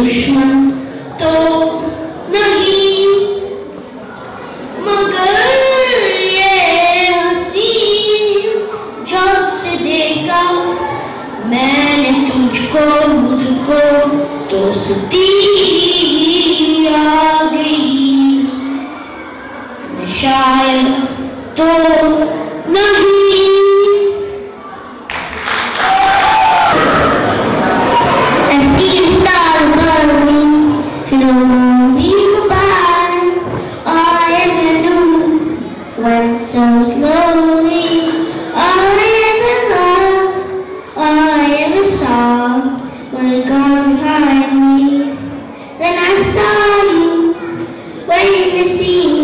不是？Waiting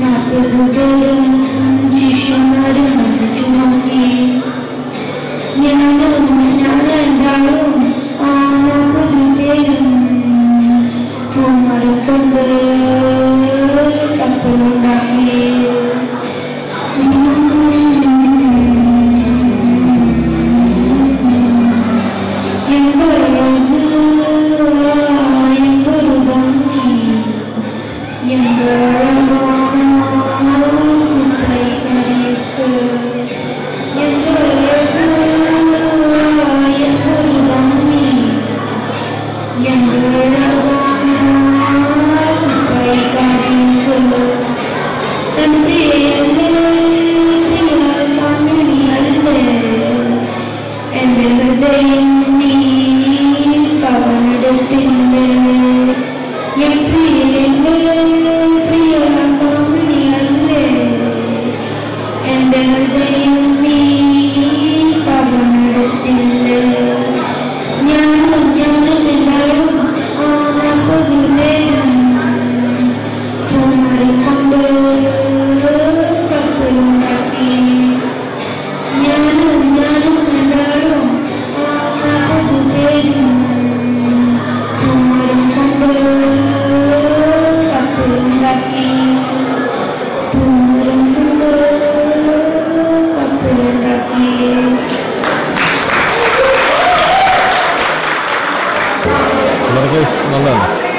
not be the gol na.